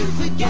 to forget.